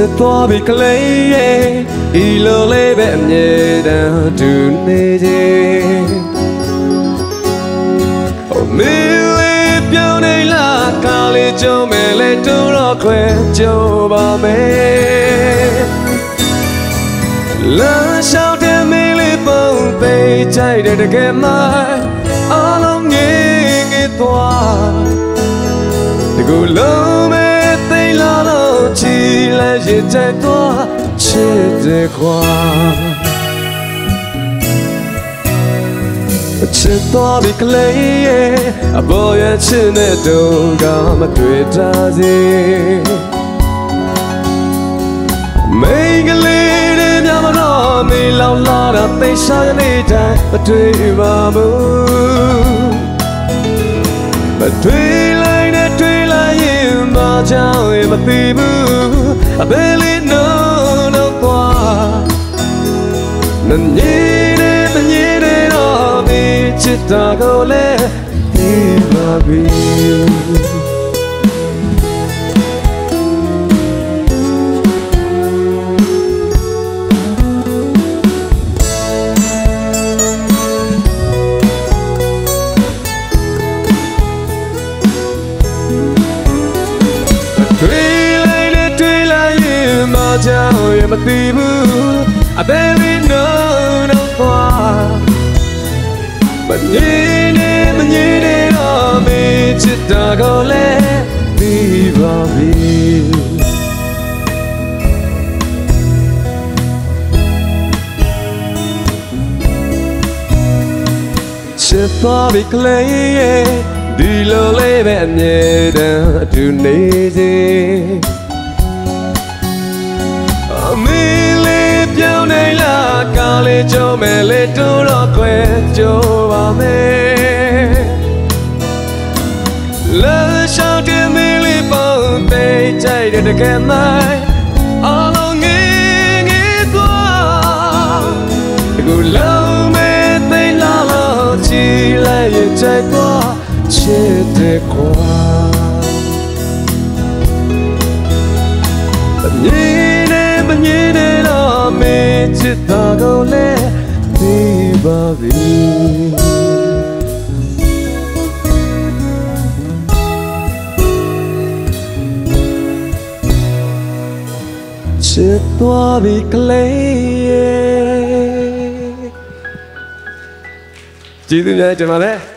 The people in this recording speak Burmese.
စ်သွားပြီကလေးရဲ့ဤလိုလေးပဲအမြဲတမ်းတူနေခြင်းအမေလေးပြောင်းနေလားကားလေးကြုံမဲ့လေတူတော့ခွဲကြုံပါမယ်လာရှောက်တဲ့မင်းလေးပုံသေးကြိုက်တဲ့တကယ်မှအလုံးငယ်ငယ်သွားဒီကိုလုံးမဲ့သိလာတော့ချီ လဲရတဲ့သွားချစ်တဲ့ခွာချစ်တော်ဒီကလေးရဲ့အပေါ်ရချစ်တဲ့တုံးကမတွေ့တာစေမိန်းကလေးတွေများမတော့မေးလောင်လာတာသိရှာရနေတိုင်းမတွေ့ပါဘူးမတွေ့လိုက်နဲ့ အဘယ်လေးနော်တော့သွားနညင်းနေမညင်းနေတော့ဒီချစ်တာကိုလည်းဒီပါပြီ ရင်မကြောက်ရင်မသိဘူးအသေးလေးနော်တော့သွားမငြင်းနေမငြင်းနေတော့မေးချစ်တာကိုလည်းပြီးပါပြီချစ်သွားပြီကလေးရဲ့ဒီလိုလေးပဲအမြဲတမ်းအတူနေစေ ကားလေးကြုံမဲ့လေတူတော့ခွဲကြိုးပါမယ်လာရှောင်းတဲ့မင်းလေးပုံသေးကြိုက်တဲ့တကယ်မိုင်းအလုံးငယ်ငယ်သွားဒီကိုလုံးမဲ့သိလာလို့ချီလိုက်ရဲ့ကြိုက်သွားချစ်တဲ့ကွာအမြင်နဲ့မမြင်နဲ့တော့မင်း ချစ်တာကိုလည်းသိပါပြီချစ်သွားပြီကလေးရဲ့ကျေးဇူးများတင်ပါတယ်